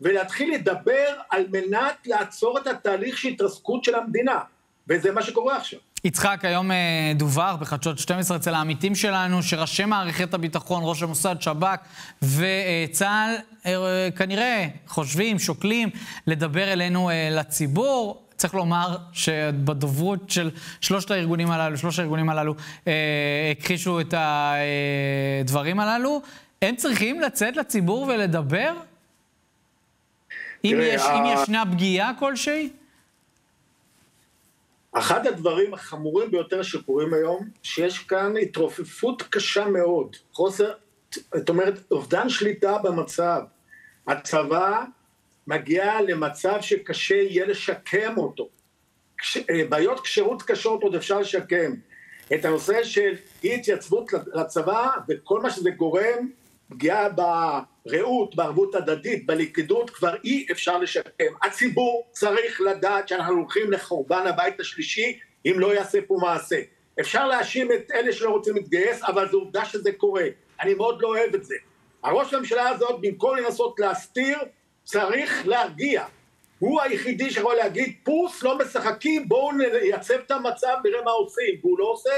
ולהתחיל לדבר על מנת לעצור את התהליך של התרסקות של המדינה. וזה מה שקורה עכשיו. יצחק, היום אה, דווח בחדשות 12 אצל העמיתים שלנו, שראשי מערכת הביטחון, ראש המוסד, שב"כ וצה"ל, אה, כנראה חושבים, שוקלים, לדבר אלינו אה, לציבור. צריך לומר שבדוברות של שלושת הארגונים הללו, שלושת הארגונים הללו הכחישו את הדברים הללו. הם צריכים לצאת לציבור ולדבר? אם, יש, אם ישנה פגיעה כלשהי? אחד הדברים החמורים ביותר שקורים היום, שיש כאן התרופפות קשה מאוד, חוסר, זאת אומרת, אובדן שליטה במצב. הצבא מגיע למצב שקשה יהיה לשקם אותו. כש, אה, בעיות כשירות קשות עוד אפשר לשקם. את הנושא של אי התייצבות לצבא וכל מה שזה גורם פגיעה ברעות, בערבות הדדית, בלכידות, כבר אי אפשר לשקם. הציבור צריך לדעת שאנחנו הולכים לחורבן הבית השלישי אם לא יעשה פה מעשה. אפשר להאשים את אלה שלא רוצים להתגייס, אבל זו עובדה שזה קורה. אני מאוד לא אוהב את זה. הראש הממשלה הזאת, במקום לנסות להסתיר, צריך להרגיע. הוא היחידי שיכול להגיד, פוס, לא משחקים, בואו נייצב את המצב, נראה מה עושים. והוא לא עושה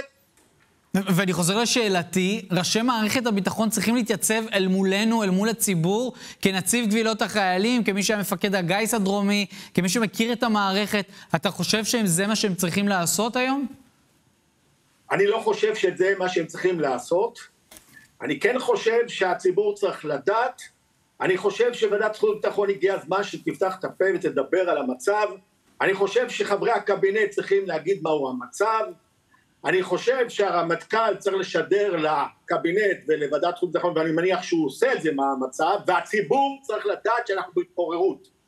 ואני חוזר לשאלתי, ראשי מערכת הביטחון צריכים להתייצב אל מולנו, אל מול הציבור, כנציב קבילות החיילים, כמי שהיה מפקד הגיס הדרומי, כמי שמכיר את המערכת. אתה חושב שזה מה שהם צריכים לעשות היום? אני לא חושב שזה מה שהם צריכים לעשות. אני כן חושב שהציבור צריך לדעת. אני חושב שוועדת זכות וביטחון הגיע הזמן שתפתח את הפה ותדבר על המצב. אני חושב שחברי הקבינט צריכים להגיד מהו המצב. אני חושב שהרמטכ"ל צריך לשדר לקבינט ולוועדת חוץ וביטחון, ואני מניח שהוא עושה את זה מה המצב, והציבור צריך לדעת שאנחנו בהתפוררות.